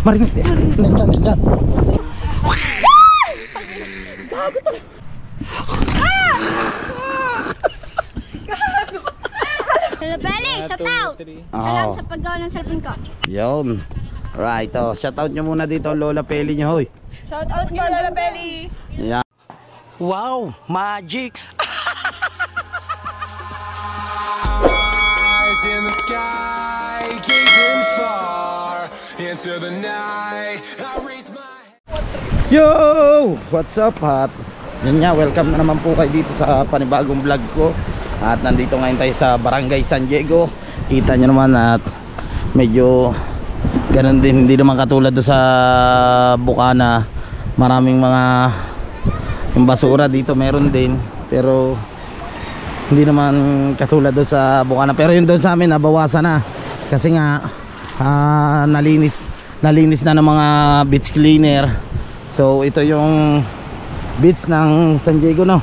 Marinig. Diyan, diyan, diyan. Hello, Belly! Shout out! Oo. Salam sa paggawa ng cellphone ko. Yun. Right, oh. Shout out nyo muna dito, Lola Peli nyo, hoy. Shout out po, Lola Belly. Yan. Wow, magic. eyes in the sky, into the night. I raise my Yo! What's up, hat? Yun nga, welcome na naman po kayo dito sa panibagong vlog ko. At nandito ngayon tayo sa Barangay San Diego. Kita nyo naman at medyo ganun din, hindi naman katulad do sa Bukana. Maraming mga yung basura dito meron din. Pero hindi naman katulad doon sa Bukana. Pero yun doon sa amin, nabawasan na. Kasi nga, ah, nalinis, nalinis na ng mga beach cleaner. So ito yung beach ng San Diego no.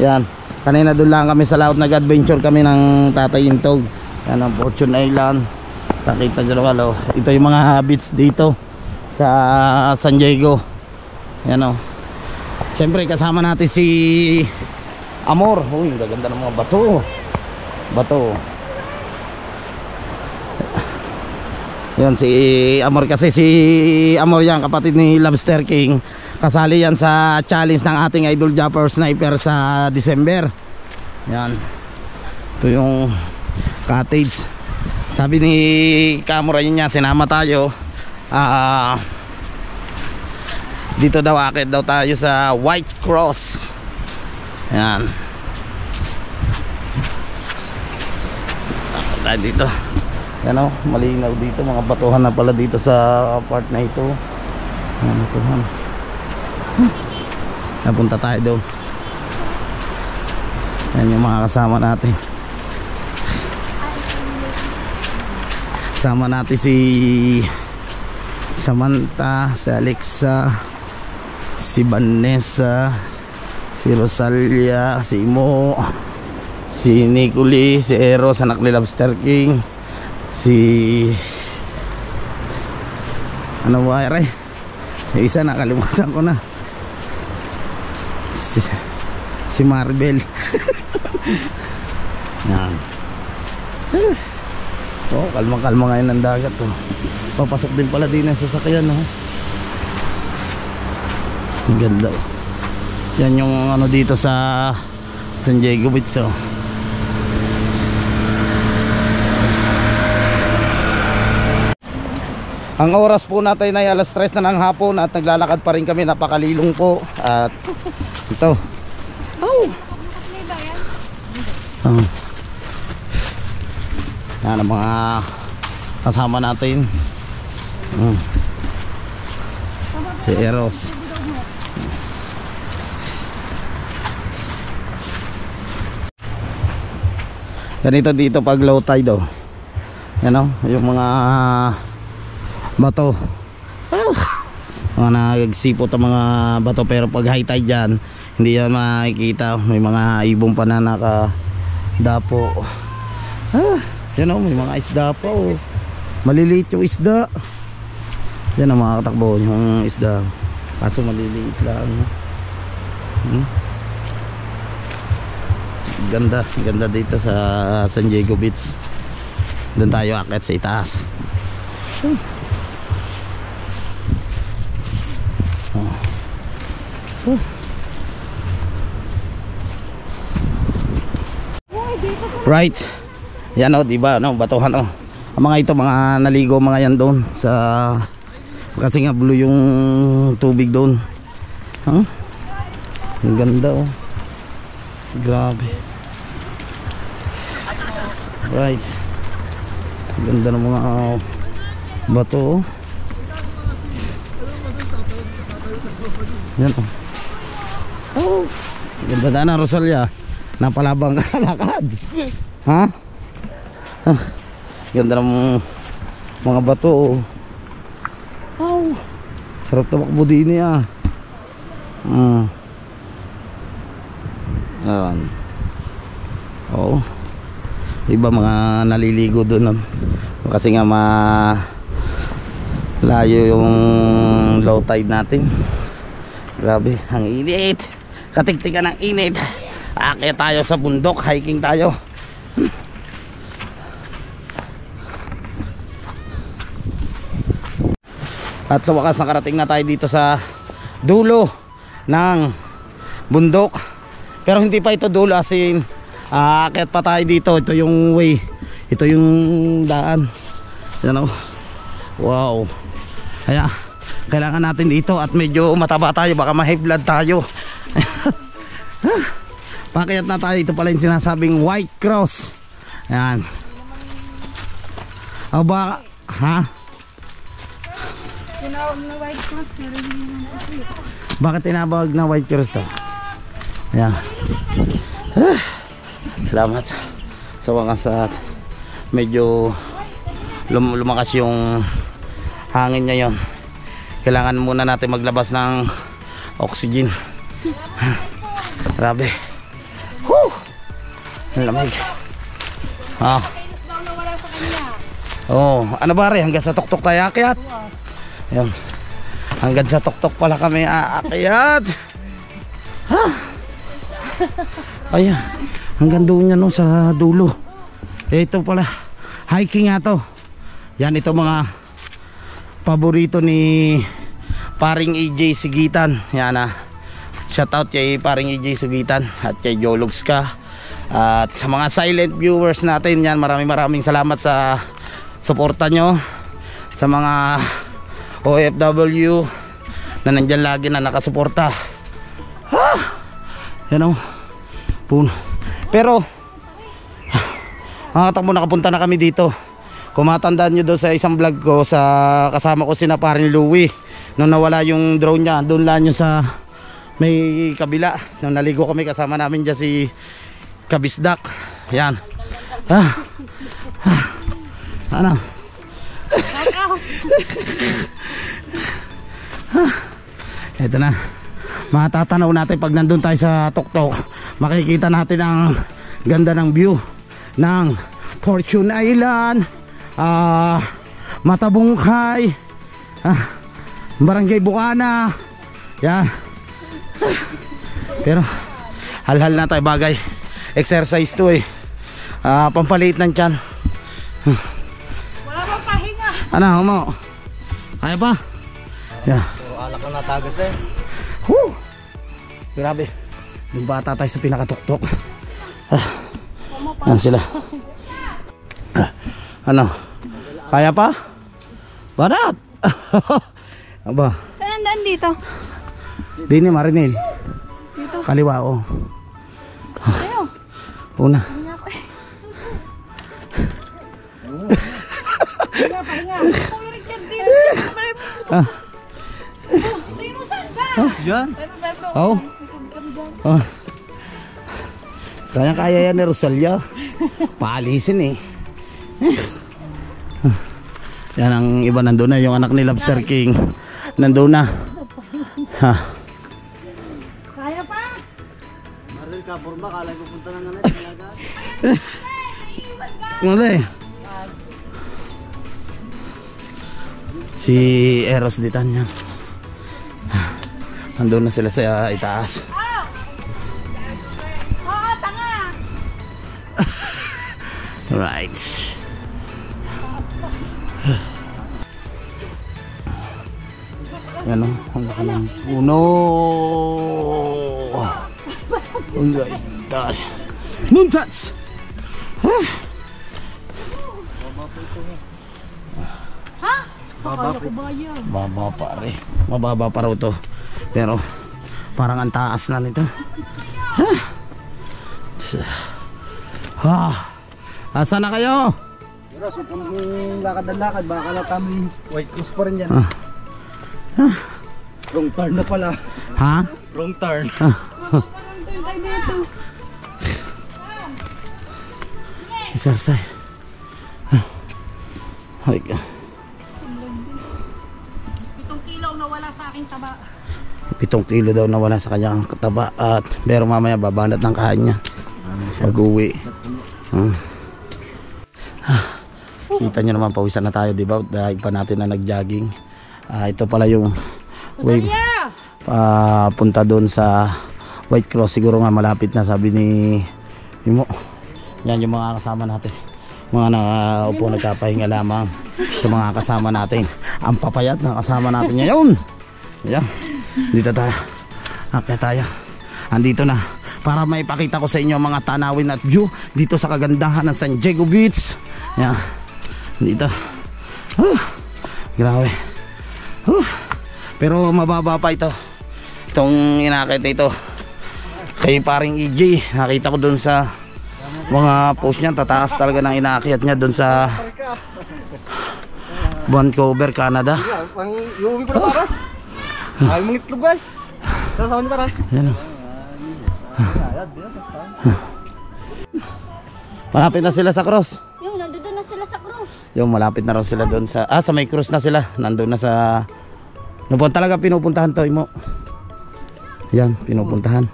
Yan. Kanina doon lang kami sa laut nag-adventure kami ng Tatay Intog. Yan ang Fortune Island. Nakita nyo naman oh. Ito yung mga beach dito sa San Diego. Yan oh. Siyempre kasama natin si Amor. Uy, gaganda ng mga bato. Bato. Yan si Amor kasi si Amor yan kapatid ni Lobster King. Kasali yan sa challenge ng ating Idol Jumper Sniper sa December. Yan. Ito yung cottage. Sabi ni Kamura yun niya sinama tayo. Ah dito daw akit daw tayo sa White Cross. Yan. Dito. Yan o, malinaw dito. Mga batuhan na pala dito sa part na ito. Yan, batuhan. Napunta tayo doon. Yan yung mga kasama natin. Kasama natin si Samantha, si Alexa, si Vanessa, si Rosalia, si Mo, si Nicoli, si Eros, anak ni Lobster King, si ano ba ere? Yung isa nakalimutan ko na. Si, si Maribel. Yan. Oh, kalma-kalma ngayon ng dagat oh. Papasok din pala din ang sasakyan oh. Ang ganda oh. Yan yung ano dito sa San Diego Beach oh. Ang oras po natin ay alas 3 na ng hapon at naglalakad pa rin kami napakalilong po at ito oh. Oh. Yan ang mga kasama natin Hmm. si Eros ganito dito pag low tide oh. yan o yung mga bato. Ah, mga nagsipot ang mga bato pero pag high tide dyan hindi yan makikita. May mga ibong pa na naka dapo ah, yan o may mga isda pa oh. maliliit yung isda. Yan ang mga katakbo yung isda. Kaso maliliit lang. Hmm? ganda ganda dito sa San Diego Beach. Doon tayo akit sa itaas. Hmm. Oh. right. Yan o diba no batuhan o ang mga ito mga naligo mga yan doon sa kasi nga blue yung tubig doon. Huh? ang ganda oh. Grabe. Right. Ang ganda ng mga uh, bato oh. Yan oh oh ang ganda na Rosalia napalabang kalakad ha ah, ganda ng mga bato oh oh sarap tumakbo din niya hmm Ayan. Oo. Iba mga naliligo doon. no? Kasi nga ma Layo yung low tide natin. Grabe, ang init. Katiktikan ng init. Aakyat tayo sa bundok, hiking tayo. At sa wakas nakarating na tayo dito sa dulo ng bundok. Pero hindi pa ito dulo as in aakyat pa tayo dito. Ito yung way. Ito yung daan. Yan o. Wow. Kaya kailangan natin dito at medyo mataba tayo baka ma-high blood tayo. Pakiyat na tayo ito pala yung sinasabing White Cross. Ayan. O ba ha? Tinawag na white cross, pero hindi naman Bakit tinabawag na White Cross to? Ayan. Ah, Salamat. Sa wakas at medyo lum lumakas yung hangin ngayon. Kailangan muna natin maglabas ng oxygen. Grabe. Whew! Ang lamig. Ah. Oh, ano ba rin? Hanggang sa tuktok tayo akyat. Ayan. Hanggang sa tuktok pala kami aakyat. Ha? Ayan. Hanggang doon yan no, sa dulo. Eh, Ito pala. Hiking nga to. Yan ito mga paborito ni paring AJ Sigitan. Yan ah. Shout out kay paring AJ Sigitan at kay Jologs ka. At sa mga silent viewers natin yan, maraming maraming salamat sa suporta nyo. Sa mga OFW na nandyan lagi na nakasuporta. Ha? Yan o. Puno. Pero, mga takbo nakapunta na kami dito. Kung matandaan nyo doon sa isang vlog ko sa kasama ko si na parin Louie nung nawala yung drone niya doon lang yun sa may kabila nung naligo kami kasama namin dyan si Kabisdak yan ah. Ah. ano Ito na. Matatanaw natin pag nandun tayo sa tuktok. Makikita natin ang ganda ng view ng Fortune Island, ah Matabungkay, ah, Barangay Bukana. Yan. Pero halhal na tayo bagay. Exercise to eh. Ah, pampaliit ng tiyan. Wala bang pahinga? Ano, mo? Kaya pa? Yeah. Alak na natagas eh. Woo! Grabe. Yung bata tayo sa pinakatuktok. Ah. Yan sila. Ah. Ano? Kaya pa? Banat! Aba, Saan nandaan dito? Di ni Marinel. Kaliwa oh. Ayaw. Una. Dito. Ah. Ka? Yan. Oh. Oh. Kaya kaya yan ni Rosalia. Paalisin eh. Yan ang iba nandun na. Yung anak ni Lobster King. Nandun na. Ha. Maril ka, Burma, kala ko punta na naman. Talaga. Ano eh? Si Eros Ditan yan. Nandun na sila sa itaas. Right. Yan o, ang laki ng puno. Oh my gosh. Nuntats! Akala ko bayan. Baba pa rin. Mababa pa raw to. Pero parang ang taas na nito. Ha. Asa na kayo? Pero so kung lakad na lakad, baka na kami white cross pa rin yan. Ah. Wrong turn na pala. Ha? Wrong turn. Nandun Exercise. Ay, ka. Itong kilaw na wala sa aking taba. pitong kilo daw nawala sa kanyang kataba at pero mamaya babanat ng kahan niya pag uwi Hmm. Ah. kita nyo naman pawisan na tayo di ba dahil pa natin na nag jogging Ah, ito pala yung wave Yeah! papunta doon sa White Cross siguro nga malapit na sabi ni Mimo yan yung mga kasama natin. Mga nakaupo nagkapahinga lamang. Sa mga kasama natin. Ang papayat na kasama natin ngayon. Yan. Dito tayo. Akya tayo. Andito na. Para maipakita ko sa inyo mga tanawin at view dito sa kagandahan ng San Diego Beach. Yan. Dito. Huh, grabe. Huh. pero mababa pa ito. Itong inakit ito. Kay paring EJ nakita ko doon sa mga post niya tataas talaga ng inaakyat niya doon sa Vancouver, Canada Pang iuwi ko na para. Ayaw mong itlog ay. Sasama niyo para. yan o malapit na sila sa cross Yung nandun na sila sa cruise. yung malapit na raw sila doon sa ah sa may cross na sila nandun na sa ano po talaga pinupuntahan to mo yan pinupuntahan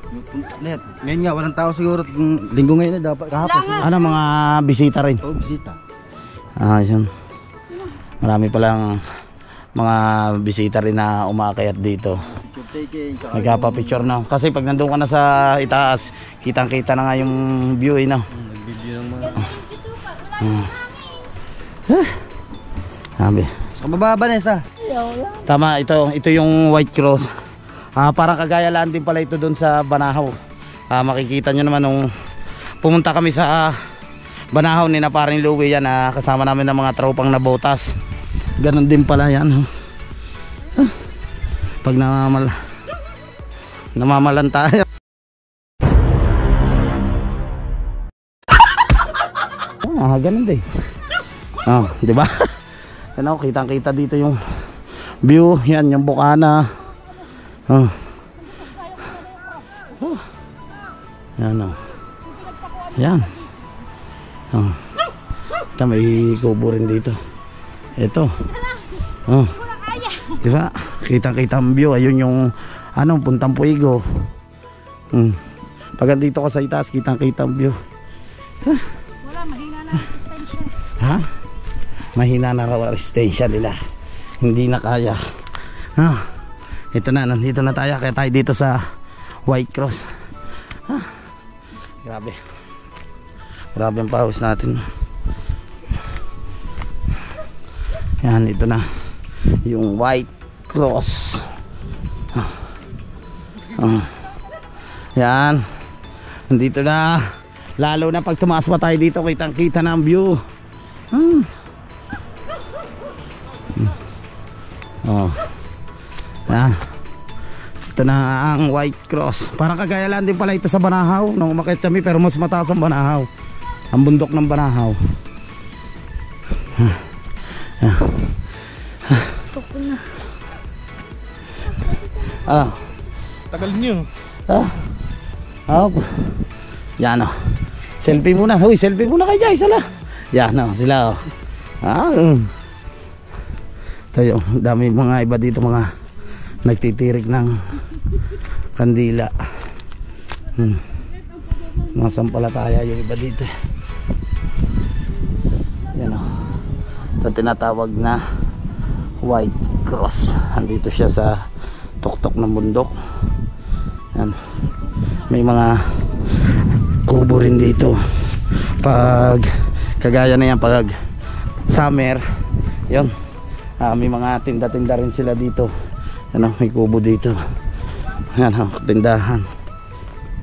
Net. Ngayon nga, walang tao siguro. Linggo ngayon na dapat. Kahapon. ano mga bisita rin Oh, bisita. Ah, yun. Marami palang mga bisita rin na umakayat dito. Nagpapa-picture na. Kasi pag nandun ka na sa itaas, kitang-kita na nga yung view eh, no? Nagbibigyo ng mga. Sabi. Sa kababa, Vanessa. Tama, ito, ito yung White Cross. Ah, parang kagaya lang din pala ito doon sa Banahaw. Ah, makikita nyo naman nung pumunta kami sa ah, Banahaw ni na paring Louie yan ah, kasama namin ng mga tropang na botas. Ganon din pala yan. oh. Ah, pag namamal namamalan tayo. Ah, ganun din. Ah, di ba? Yan ako, kitang-kita dito yung view, yan yung bukana. Oh. Oh. Yan oh. Yan. Oh. Ito may kubo rin dito. Ito. Oh. Di ba? Kitang-kita ang view. Ayun yung ano, puntang Puigo. Hmm. Pag andito ka sa itaas, kitang-kita ang view. Wala, mahina na ang resistensya. Ha? Mahina na raw ang resistensya nila. Hindi na kaya. Ah, ito na, nandito na tayo. Kaya tayo dito sa White Cross. Ah, grabe. Grabe ang pawis natin. Yan, ito na. Yung White Cross. Ah. Yan. Nandito na. Lalo na pag tumaas pa tayo dito, kitang kita na ang view. Hmm. Ito na ang White Cross. Parang kagaya lang din pala ito sa Banahaw. Nung umakit kami pero mas mataas ang Banahaw. Ang bundok ng Banahaw. Ah. Tagal nyo. Ah. Ah. Yan oh. Selfie muna. Hoy, selfie muna kay Jai sala. Yan oh, sila oh. Ah. Tayo, dami mga iba dito mga nagtitirik ng kandila. Hmm. Mga sampalataya yung iba dito. Yan oh. Ito tinatawag na White Cross. Andito siya sa tuktok ng bundok. Yan. May mga kubo rin dito. Pag kagaya na yan pag summer, yon. Ah, may mga tinda-tinda rin sila dito. Yan oh, may kubo dito. Yan oh, tindahan.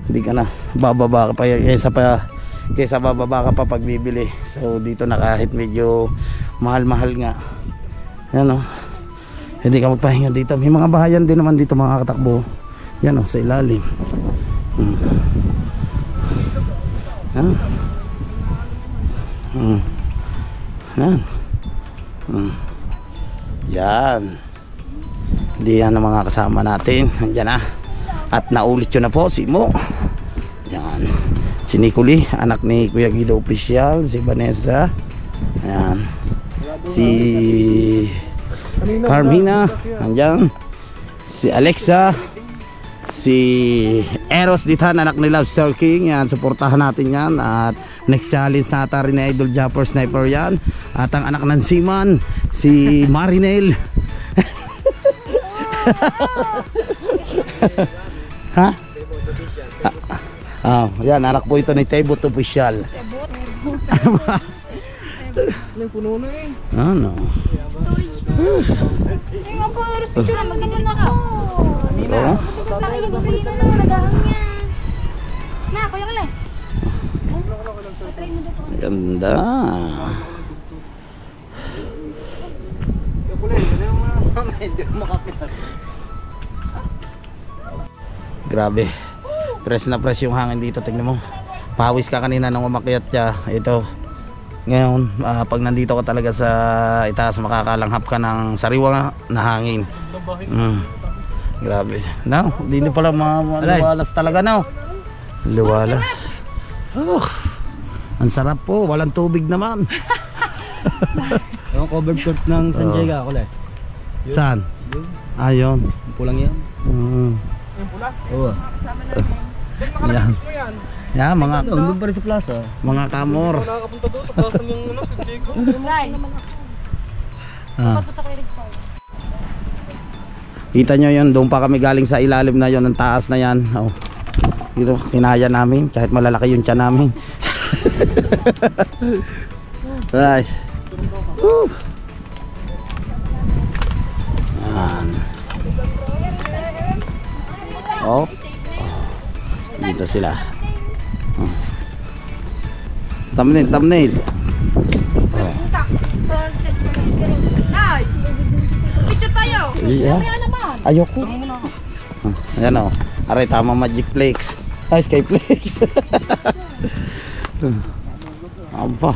Hindi ka na bababa ka pa kaysa pa kaysa bababa ka pa pag bibili. So dito na kahit medyo mahal-mahal nga. Yan oh. Hindi ka magpahinga dito. May mga bahayan din naman dito mga katakbo. Yan oh, sa ilalim. Hmm. Yan. Hmm. Yan. Hmm. Yan. Hindi yan ang mga kasama natin. Nandiyan na. At naulit yun na po si Mo. Yan. Si Nicoli, anak ni Kuya Guido Official. Si Vanessa. Yan. Si Carmina. Nandiyan. Si Alexa. Si Eros Dithan, anak ni Lobster King. Yan, suportahan natin yan. At next challenge nata rin ni Idol Japper Sniper yan. At ang anak ng Siman, si Marinel. ha? Ah, yan, anak po ito ni Tebot Official. Ano? Yung ako, picture na maganda na ako. Ito? Laki yung gabi na naman, nagahang niya. Na, kuya kala. Try mo dito. Ganda. Grabe. Press na press yung hangin dito. Tingnan mo. Pawis ka kanina nung umakyat siya. Ito. Ngayon, ah, pag nandito ka talaga sa itaas, makakalanghap ka ng sariwa na hangin. Mm. Grabe. Now, di na pala mga mga luwalas talaga now. Luwalas. Oh, ang sarap po. Walang tubig naman. Yung covered court ng San Diego ako lang. Saan? Ayun. Pulang yan. Mm. Oo. Yan. Yan, mga Ano, doon pa rin sa plaza. mga kamor. Nay, Ah. tapos sa credit card. Kita nyo yun, doon pa kami galing sa ilalim na yon ng taas na yan. Oh. Pero kinaya namin, kahit malalaki yung tiyan namin. right. Woo. Yan. Oh. Dito sila. Oh. Thumbnail, thumbnail. Oh. Picture tayo! Yeah. Ayoko. Ah, Ayan o. Aray, tama Magic Flakes. Ay, Skyflakes. Aba.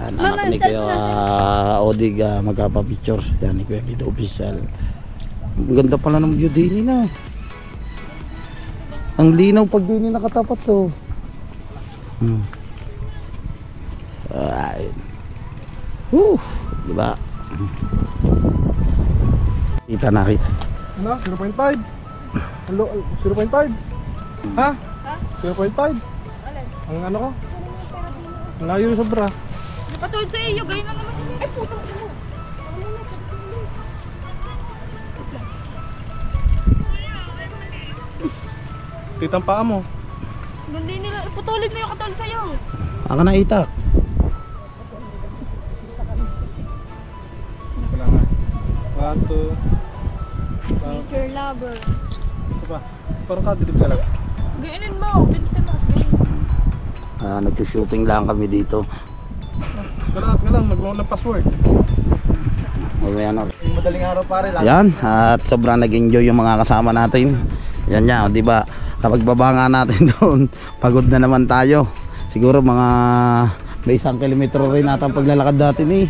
Yan, anak ni Kuya uh, Odig uh, magkapapicture. Yan ni Kuya Guido Official. Ang ganda pala ng view din na. Ang linaw pag din nakatapat to. Hmm. Alright. Whew. Diba? Kita na kita. Ano? 0.5? Hello, 0.5? Ha? 0.5? Ang ano ko? Ang layo sobra. Patulad sa iyo, ganyan lang naman. Ay, putang ina. Titang paa mo. Hindi nila, iputulid mo yung katulad sa iyo. Ako na itak. One, two. Nature lover. Ito pa. Parang kadilip ka lang. Ganyanin mo, pinto mo. Ah, nagsushooting lang kami dito. Kailangan ka lang, magmamahal ng password. Mamaya na. Madaling araw pare lang. Yan, at sobrang nag-enjoy yung mga kasama natin. Yan yan, di ba? Kapag baba nga natin doon, pagod na naman tayo. Siguro mga may isang kilometro rin natin paglalakad natin eh.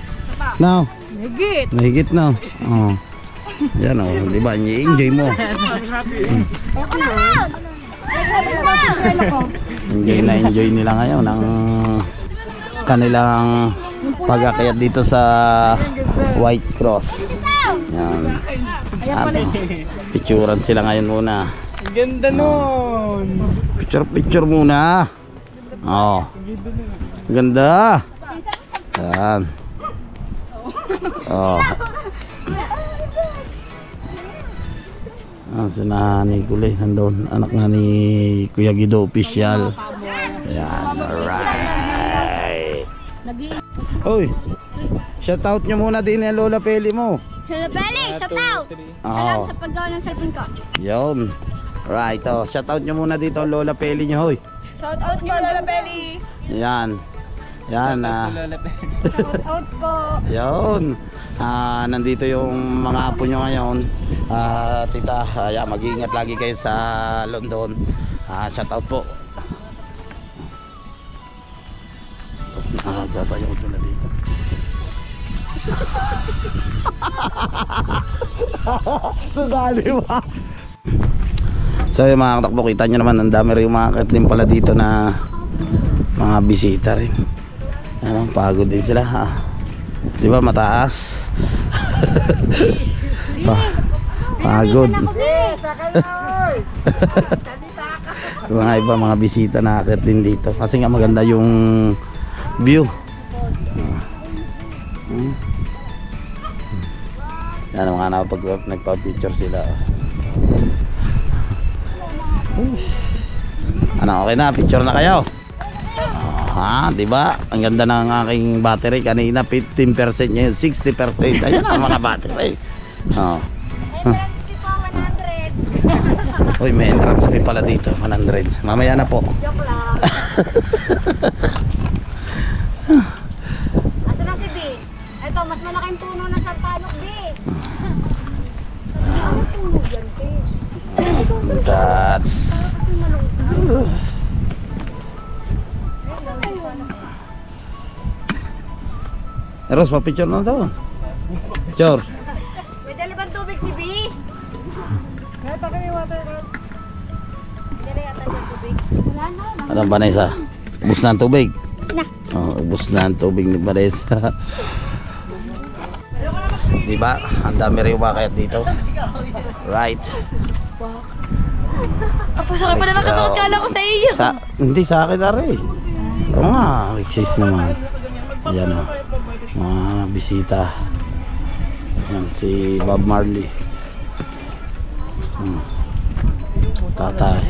No, Higit! mahigit na. Oh. Yan oh, di ba? I-enjoy mo. Enjoy na enjoy nila ngayon ang kanilang pag-akyat dito sa White Cross. Yan. Ano, picturean sila ngayon muna. Ang ganda nun! Picture picture muna. Oh. Ganda. Yan. Oh. Ah, si Nanay Kulay nandun. Anak nga ni Kuya Guido Official. Yan, alright. Hoy, shout out nyo muna din yung Lola Peli mo. Hello, Belly! Shout out! Oh. Salam sa paggawa ng cellphone ko. Yun. Right, oh. Shout out nyo muna dito ang Lola Peli nyo, hoy. Shout out mo, Lola Belly! Yan. Yan, ah. Shout out po. Yun. Ah, nandito yung mga apo nyo ngayon. Ah, tita, ah, yeah, mag-iingat lagi kayo sa London. Ah, shout out po. Ah, sasayaw sila dito. Sudali ba? So yung mga katakbo, kita nyo naman ang dami rin umakit din pala dito na mga bisita rin. Ano, pagod din sila ha. Di ba mataas? Pa- pagod. mga iba mga bisita na akit dito kasi nga maganda yung view. Hmm. Ano nga na pag nagpa-picture sila. Ano, okay na, picture na kayo. Ah, di ba? Ang ganda ng aking battery kanina 15% ngayon 60%. Ayun ang mga battery. Oh. Uy, may entrance fee pala dito, 100. Mamaya na po. Joke lang. Asa na si B? Ito, mas malaking puno na sa panok, B. B? That's. Eros, pa-picture na daw. Picture. May dali bang tubig si B? May pa kayo water rod. Dali yata yung tubig. Wala na. Ano ba na isa? Ubus na ang tubig. Sina. Oh, ubus na ang tubig ni Vanessa. Di ba? Ang dami rin umakayat dito. Right. Ako sa pa na Let's nakatakot kala ko sa iyo. Sa, hindi sa akin na rin. Oo nga, exist naman. Yan o. Mga bisita. Yan, si Bob Marley. Hmm. Tatay.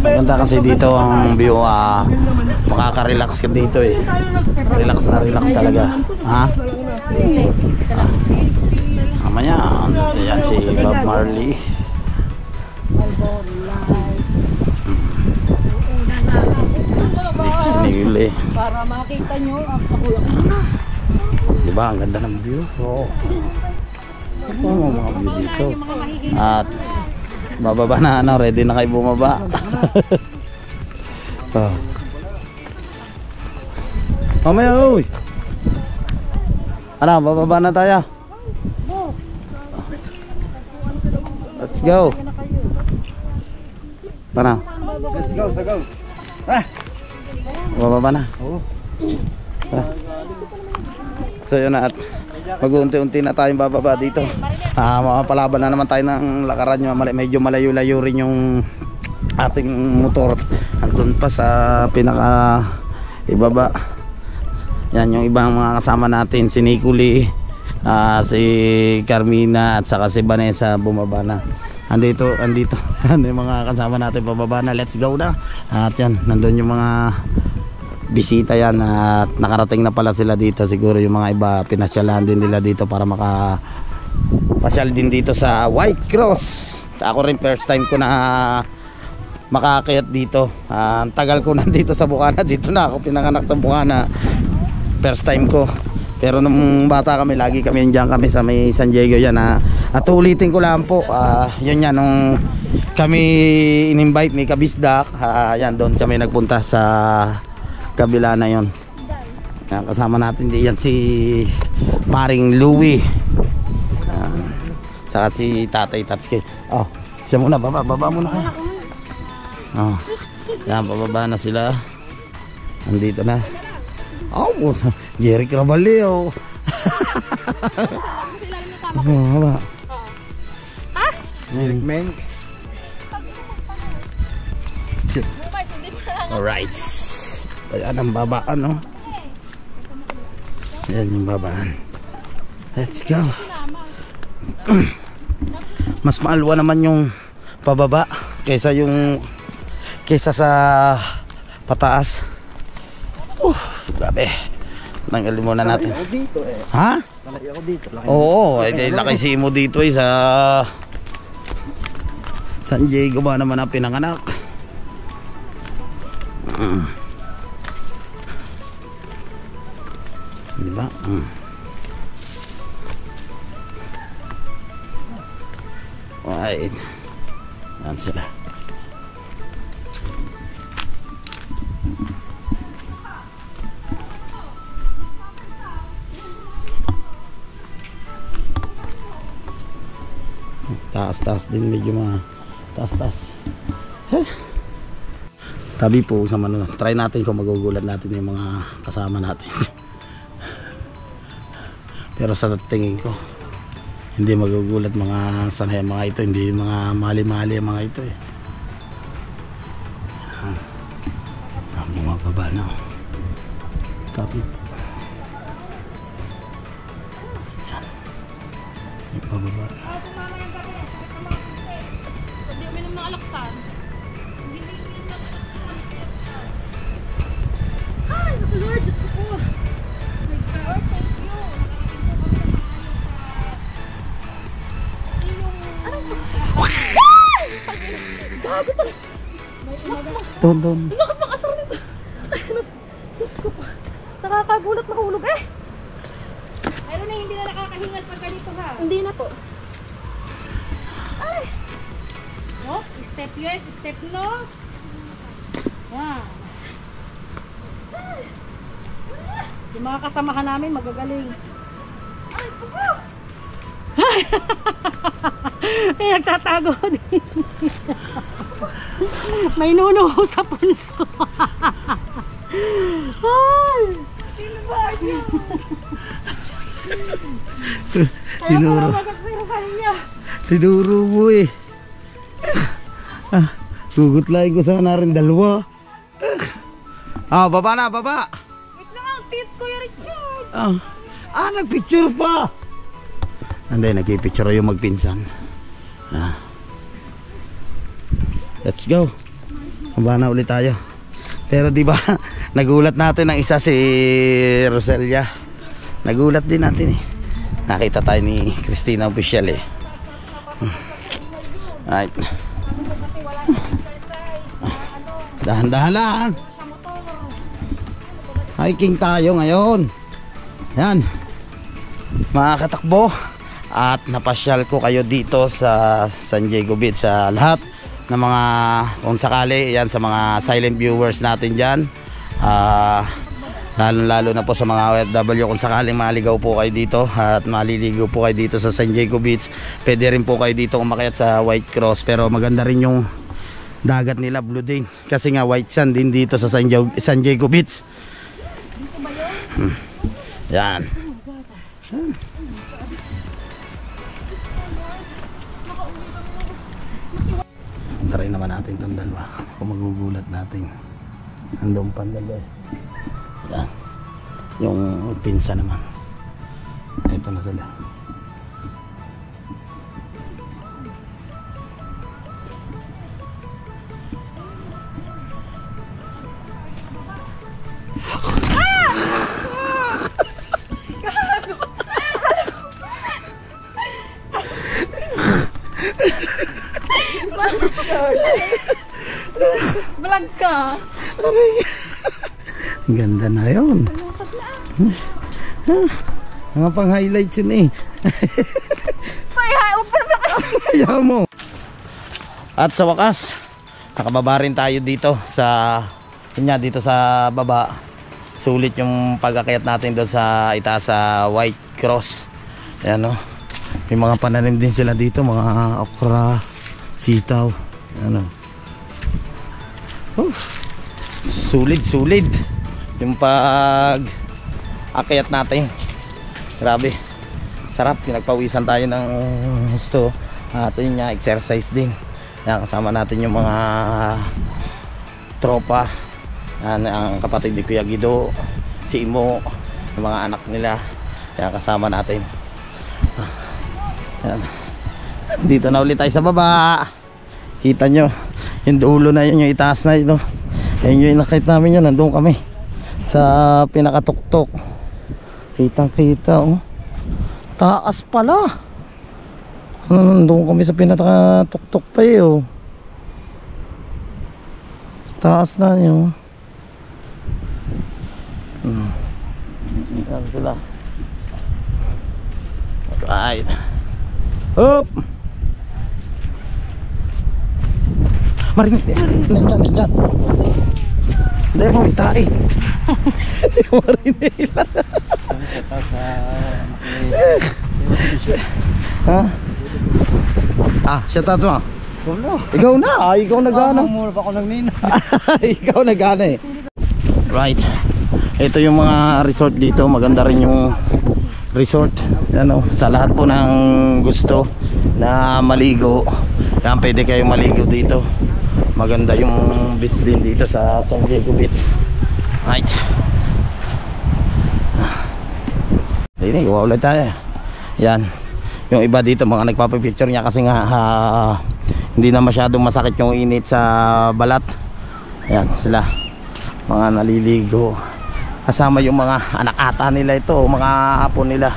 Maganda kasi dito ang view ah makaka-relax ka dito eh. Relax na relax talaga. Ha? Ah. Mamaya, andito yan si Bob Marley. Dito sinigili. Para makita nyo ang kakulang. Di ba? Ang ganda ng view. Oo. Ang mga view dito. At bababa na ano, ready na kayo bumaba. oh. Mamaya, uy. Ano, bababa na tayo. Let's go. Ano? Let's go, sa go. Bababa na. Oo. So yun na at mag-unti-unti na tayong bababa dito. Ah, mapapalaban na naman tayo ng lakaran nyo. Medyo malayo-layo rin yung ating motor. Andun pa sa pinaka ibaba. Yan yung ibang mga kasama natin. Si Nicoli, ah, si Carmina at saka si Vanessa bumaba na. Andito, andito. Yung mga kasama natin pababa na. Let's go na. At yan, nandun yung mga bisita yan at nakarating na pala sila dito. Siguro yung mga iba pinasyalan din nila dito para maka pasyal din dito sa White Cross. Ako rin first time ko na makakayat dito. Ah, ang tagal ko na dito sa Bukana. Dito na ako pinanganak sa Bukana. First time ko. Pero nung bata kami, lagi kami diyan kami sa may San Diego yan ha. At ulitin ko lang po, ah, yun yan, nung kami in-invite ni Kabisdak, ah, yan, doon kami nagpunta sa kabila na yon. Yan, kasama natin diyan si Paring Louie. Ah, saka si Tatay Tatsuki. Oh, siya muna, baba, baba muna. Oh, yan, bababa na sila. Andito na. Oh, Jerry Crabaleo. Oh. Eric Meng. Alright. Ayan ang babaan, no? Ayan yung babaan. Let's go. Mas maalwa naman yung pababa kaysa yung kaysa sa pataas. Uh, grabe. Tanggalin muna natin. Dito eh. Ha? Sanay ako dito. Oo, eh, laki simo dito eh sa San Diego ba naman ang pinanganak? Mm. Di ba? Mm. Right. Yan sila. taas-taas din medyo mga taas-taas Heh. tabi po sa mano try natin kung magugulat natin yung mga kasama natin pero sa tingin ko hindi magugulat mga sanay mga ito hindi mga mali-mali mga ito eh Ah. Bumababa na oh. Doon, doon. lakas makasar nito? Ay, naku, Diyos ko po. Nakakagulat mahulog eh. Pero na hindi na nakakahingal pag ganito ha. Hindi na po. No? Step yes, step no. Yan. Yung mga kasamahan namin magagaling. Ay, puso! May nagtatago din. May nuno sa punso. Ay! Sino ba yun? Tinuro. Tinuro mo eh. ah, gugutlayin ko sana rin dalawa. Ah, baba na, baba. Wait lang, tit ko yung Richard. Ah, ah nagpicture pa. Hindi, nagpipicture yung magpinsan. Ah. Let's go. Baba na ulit tayo. Pero di ba nagulat natin ang isa si Roselia. Nagulat din natin eh. Nakita tayo ni Christina official eh. Hmm. Right. Dahan-dahan lang. Hiking tayo ngayon. Yan. Mga katakbo. At napasyal ko kayo dito sa San Diego Beach sa lahat ng mga kung sakali yan sa mga silent viewers natin dyan. Ah lalo lalo na po sa mga OFW kung sakaling maligaw po kayo dito at maliligo po kayo dito sa San Diego Beach pwede rin po kayo dito umakyat sa White Cross. Pero maganda rin yung dagat nila blue din kasi nga white sand din dito sa San Diego, San Diego Beach. Hmm. yan Try naman natin itong dalawa. Kung magugulat natin. Andong pandalo eh. Yan. Yung pinsa naman. Ito na sila ganda na yun. Mga pang highlights yun eh. Pa kayo. Ayaw mo. At sa wakas, nakababa rin tayo dito sa yun nga, dito sa baba. Sulit yung pag-akyat natin doon sa itaas sa White Cross. Ayan o. May mga pananim din sila dito, mga okra, sitaw. Ano. Oh, sulit, sulit. Yung pag akyat natin. Grabe. Sarap, pinagpawisan tayo ng gusto. At yun nga, exercise din. Yan, kasama natin yung mga tropa. Yan, ang kapatid ni Kuya Guido, si Imo, yung mga anak nila. Yan, kasama natin. Yan. Dito na ulit tayo sa baba. Kita nyo, yung dulo na yun, yung itaas na yun. no? Ayun yung nakita namin yun, nandun kami. Sa pinakatuktok. Kitang kita, oh. Taas pala. Ano, nandun kami sa pinakatuktok pa eh, oh. Sa taas na yun. Hmm. Yan sila. Alright. Hop! Marinig, marinig, nandyan, nandyan. Hindi mo, itay. si Marinig. ha? Ah, siya tato ah. Ikaw na, ah, ikaw nagana. Mura pa ako ng nina. ikaw nagana eh. Right. Ito yung mga resort dito, maganda rin yung resort ano, sa lahat po ng gusto na maligo yan pwede kayo maligo dito maganda yung beach din dito sa San Diego Beach. Right. Dinig, gawa ulit tayo. Yan. Yung iba dito mga nagpapapicture niya kasi nga ah, hindi na masyadong masakit yung init sa balat. Yan sila. Mga naliligo. Kasama yung mga anak ata nila ito mga apo nila.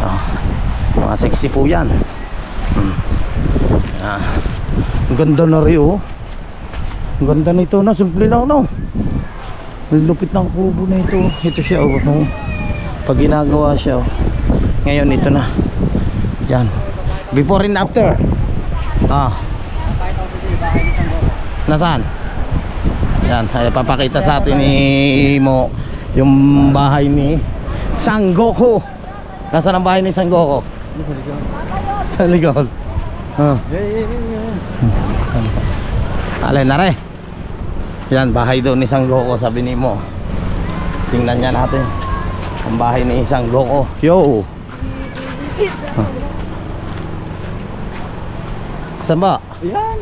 Ah, mga sexy po yan. Hmm. Ah, ang ganda na rin oh ganda nito na simple lang no? Lupit ng kubo na ito ito siya oh no? pag ginagawa siya oh. ngayon ito na. Yan. Before and after. Ah. Nasaan? Yan. Ay papakita sa atin ni Mo yung bahay ni Sangoku nasaan ang bahay ni Sangoku sa likod ah. Alay na re yan bahay doon ni Sangoku sabi ni Mo tingnan niya natin ang bahay ni Sangoku yo Ah. Saan ba? Yan.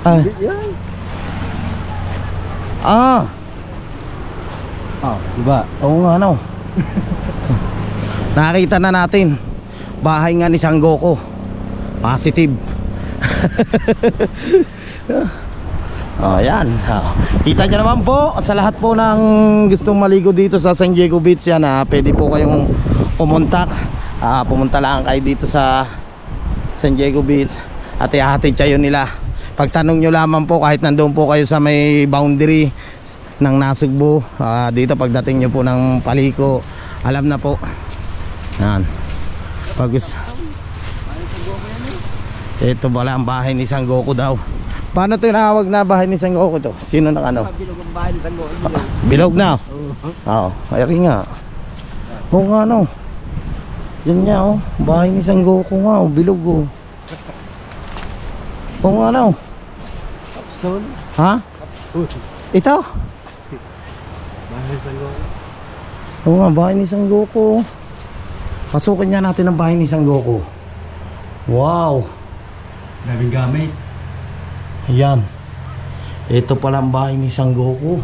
Ay. Yan. Ah. Ah, diba? Oo nga no. Nakita na natin. Bahay nga ni Sangoku. Positive. oh, yan. Oh. Kita nyo naman po sa lahat po ng gustong maligo dito sa San Diego Beach yan ha. Pwede po kayong pumunta. Ah, pumunta lang kayo dito sa San Diego Beach at ihahatid kayo nila. Pagtanong nyo lamang po kahit nandoon po kayo sa may boundary ng Nasugbu ah, dito pagdating nyo po ng Paliko alam na po yan pag ito pala ang bahay ni Sangoku daw paano ito tinawag na bahay ni Sangoku to sino nang ano Bilog ang bahay ng Sango. bilog na oo ayun nga oo nga no yan nga oh bahay ni Sangoku nga oh bilog oh oo nga no Sol. ha ito Bahay ng Sango. Oo nga, bahay ni Sangoku. Pasukin niya natin ang bahay ni Sangoku. Wow! Daming gamit. Ayan. Ito pala ang bahay ni Sangoku.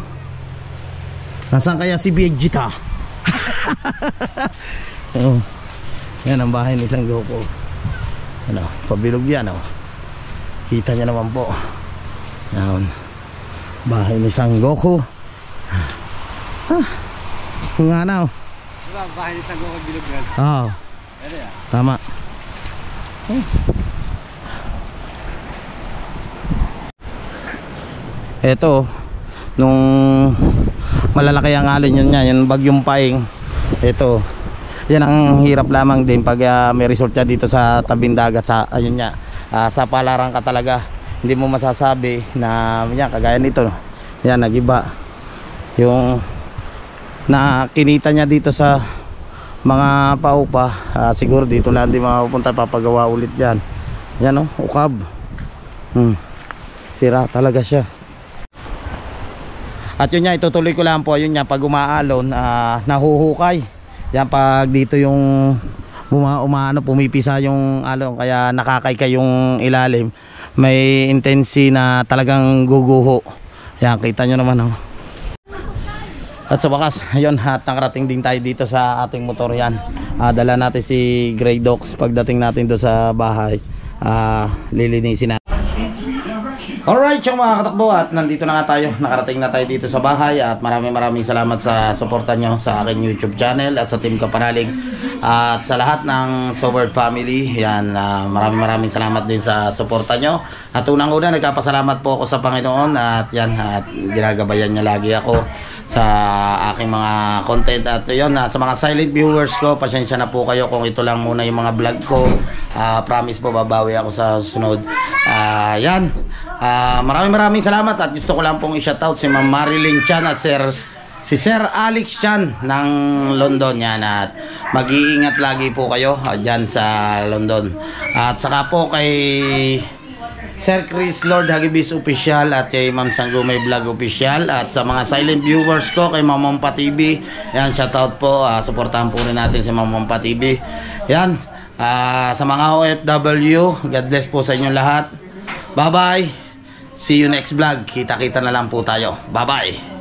Nasaan kaya si Vegeta? oh. Yan ang bahay ni Sangoku. Ano, pabilog yan oh. Kita niya naman po. Yan. Bahay ni Sangoku. Ah. Kung nga na oh. Diba, bahay ng Sango ang bilog yan. Oo. Ano yan? Tama. Ito, nung malalaki ang alon yun niya, yung bagyong paing. Ito, yan ang hirap lamang din pag ah, may resort siya dito sa tabing dagat sa ayun niya. Ah, sa palaran ka talaga. Hindi mo masasabi na yan kagaya nito. Yan nagiba. Yung na kinita niya dito sa mga paupa ah, siguro dito lang din mapupunta papagawa ulit dyan yan o ukab hmm. sira talaga siya at yun nga itutuloy ko lang po yun nga pag umaalon ah, nahuhukay yan pag dito yung uma, umaano pumipisa yung alon kaya nakakaykay yung ilalim may intensi na talagang guguho yan kita nyo naman oh at sa wakas, ayun, at nakarating din tayo dito sa ating motor yan. Ah, dala natin si Grey Dogs pagdating natin do sa bahay. Ah, lilinisin natin. Alright, yung mga katakbo at nandito na nga tayo. Nakarating na tayo dito sa bahay at maraming maraming salamat sa suporta nyo sa aking YouTube channel at sa Team Kapanalig. At sa lahat ng Sobert family, yan, ah, maraming maraming salamat din sa suporta nyo. At unang-una, nagkapasalamat po ako sa Panginoon at yan, at ginagabayan niya lagi ako sa aking mga content at yun at sa mga silent viewers ko pasensya na po kayo kung ito lang muna yung mga vlog ko Ah, promise po babawi ako sa sunod Ah, yan Ah, maraming maraming salamat at gusto ko lang pong i-shoutout si Ma'am Marilyn Chan at Sir si Sir Alex Chan ng London. Yan at mag-iingat lagi po kayo ah, dyan sa London. At saka po kay Sir Chris Lord Hagibis Official at kay Ma'am Sanggumay Vlog Official. At sa mga silent viewers ko kay Ma'am Mompa TV yan shoutout po uh, supportahan po rin natin si Ma'am Mompa TV yan ah, sa mga OFW God bless po sa inyong lahat. Bye bye see you next vlog. Kita kita na lang po tayo. Bye bye